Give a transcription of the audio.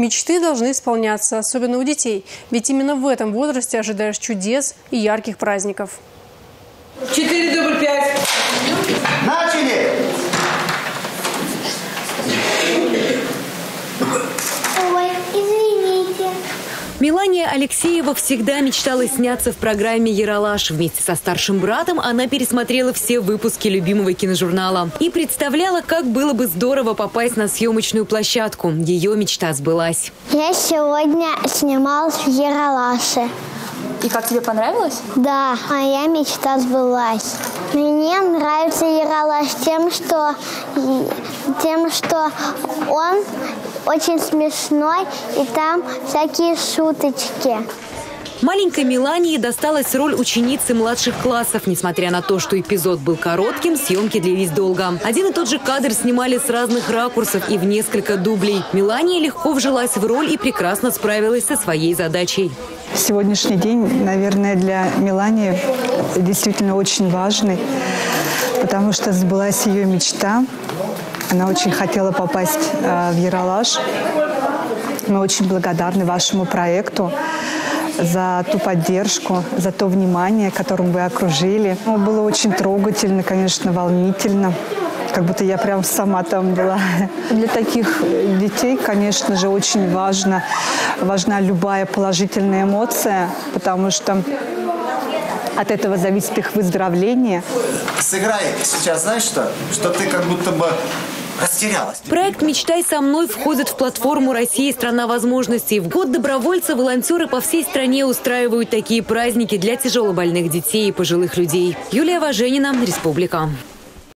Мечты должны исполняться, особенно у детей. Ведь именно в этом возрасте ожидаешь чудес и ярких праздников. Четыре дубль пять. Начали! Мелания Алексеева всегда мечтала сняться в программе «Яралаш». Вместе со старшим братом она пересмотрела все выпуски любимого киножурнала и представляла, как было бы здорово попасть на съемочную площадку. Ее мечта сбылась. Я сегодня снималась в Яралаше. И как тебе понравилось? Да, моя мечта сбылась. Мне нравится Яралаш тем, что, тем, что он очень смешной, и там всякие шуточки. Маленькой Мелании досталась роль ученицы младших классов. Несмотря на то, что эпизод был коротким, съемки длились долго. Один и тот же кадр снимали с разных ракурсов и в несколько дублей. Мелания легко вжилась в роль и прекрасно справилась со своей задачей. Сегодняшний день, наверное, для Мелании действительно очень важный, потому что сбылась ее мечта. Она очень хотела попасть э, в Яралаш. Мы очень благодарны вашему проекту за ту поддержку, за то внимание, которым вы окружили. Ну, было очень трогательно, конечно, волнительно. Как будто я прям сама там была. Для таких детей, конечно же, очень важно, важна любая положительная эмоция, потому что от этого зависит их выздоровление. Сыграй сейчас, знаешь что? Что ты как будто бы растерялась. Проект «Мечтай со мной» входит в платформу «Россия – страна возможностей». В год добровольца волонтеры по всей стране устраивают такие праздники для тяжелобольных детей и пожилых людей. Юлия Важенина, Республика.